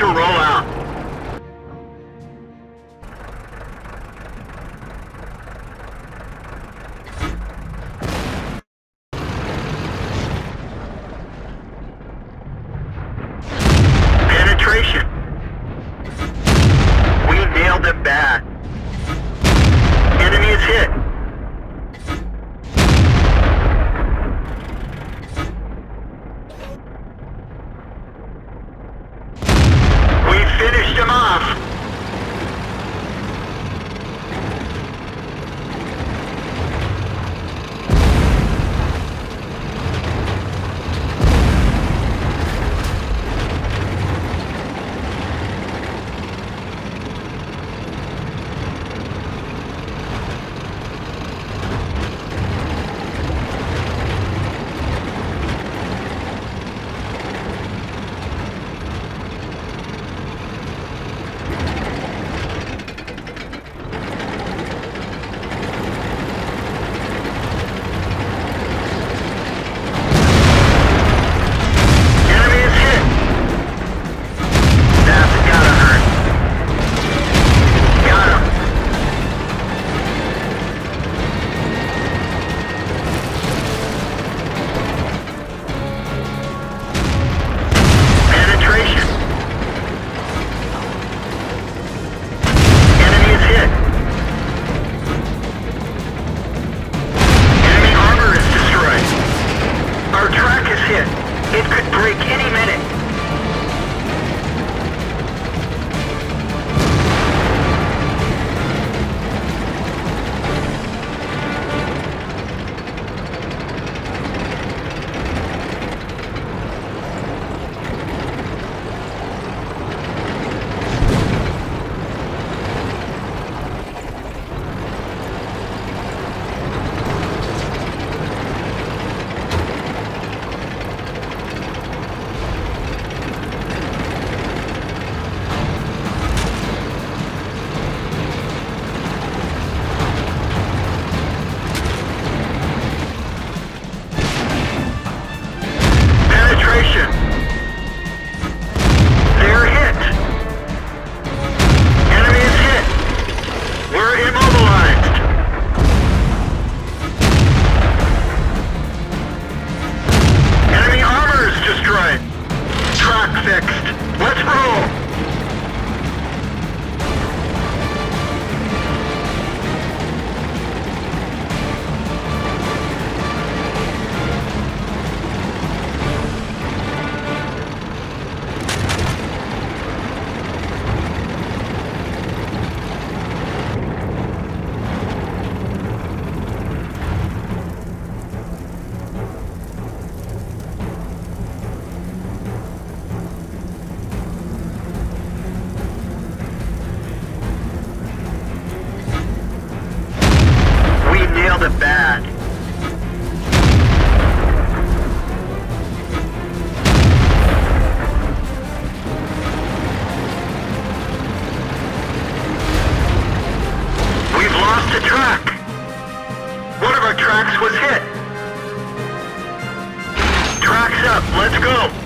to roll out. finished him off. lost a track. One of our tracks was hit. Tracks up, let's go.